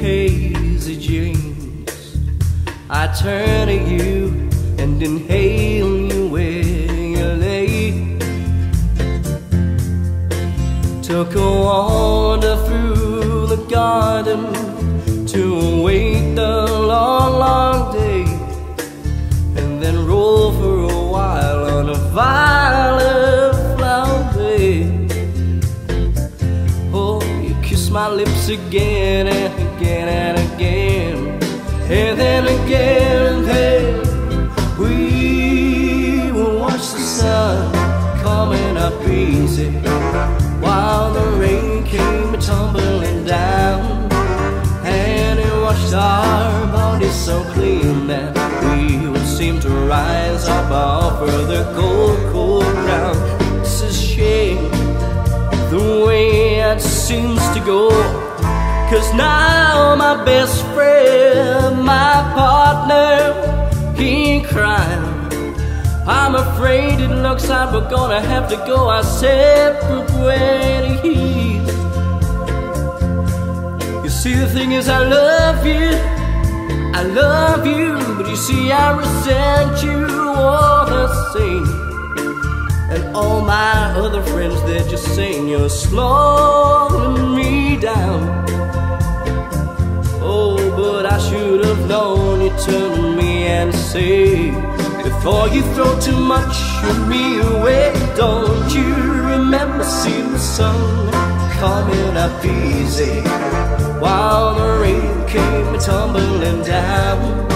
hazy dreams. I turn to you and inhale you when you lay. Took a wander through the garden to await the long, long day, and then roll for a while on a violet flower bed. Oh, you kiss my lips again again and again, and then again and then we will watch the sun coming up easy while the rain came tumbling down, and it washed our bodies so clean that we would seem to rise above the cold, cold ground. It's a shame the way it seems to go. Cause now my best friend, my partner, he ain't crying. I'm afraid it looks like we're gonna have to go our separate ways. You see, the thing is, I love you, I love you, but you see, I resent you all the same. And all my other friends, they're just saying you're slowing me down. Have you turn to me and say, Before you throw too much of me away, don't you remember seeing the sun coming up easy while the rain came tumbling down?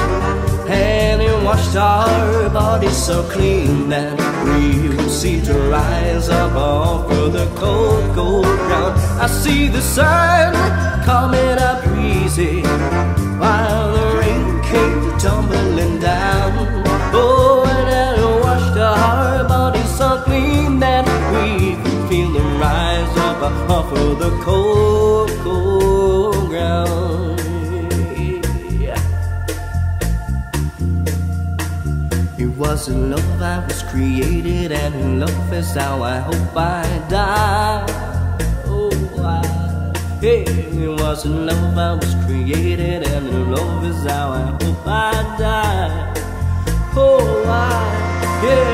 And it washed our bodies so clean that we would seem to rise above the cold, cold ground. I see the sun coming up easy while the up off of the cold, cold ground. It was in love I was created, and in love is how I hope I die. Oh, I, hey, it was in love I was created, and in love is how I hope I die. Oh, I, yeah,